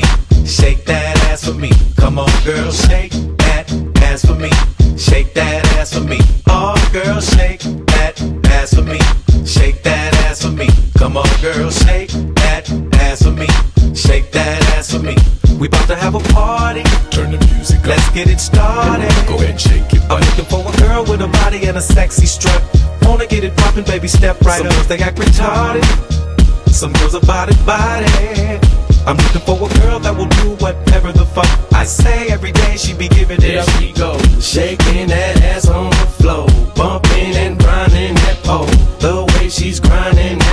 girls, shake that ass for me. Come on, girl, shake that ass for me. Shake that ass for me. Oh, All girls, shake that ass for me. Shake that ass for me. Come on, girls, shake that ass for me. Shake that ass for me. We about to have a party. Turn the music up. Let's get it started. Go ahead and shake it. I'm looking for a girl with a body and a sexy strut. Wanna get it poppin', baby, step right Some up. They act retarded some girls about it body. I'm looking for a girl that will do whatever the fuck I say every day. She be giving it there up. she go, shaking that ass on the floor, bumping and grinding that pole. The way she's grinding.